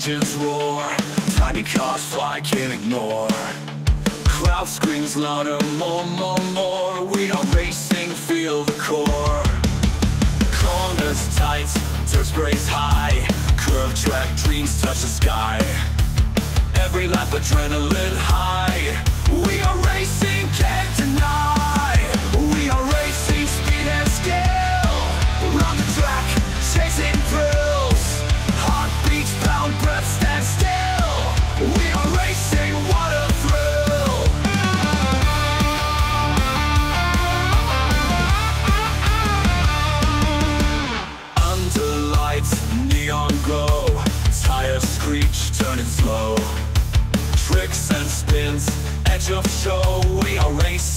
engines roar. Tiny cars fly, can't ignore. Crowd screams louder, more, more, more. We are racing, feel the core. Corners tight, dirt sprays high. Curve track, dreams touch the sky. Every lap adrenaline high turning slow. Tricks and spins, edge of show. We are racing,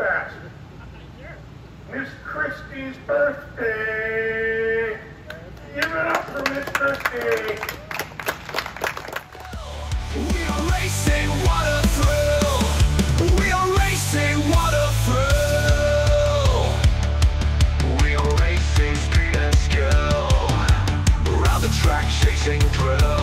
of Miss Christie's birthday. Give it up for Miss Christie. We are racing, what a thrill! We are racing, what a thrill! We are racing, speed and skill. Around the track, chasing thrill.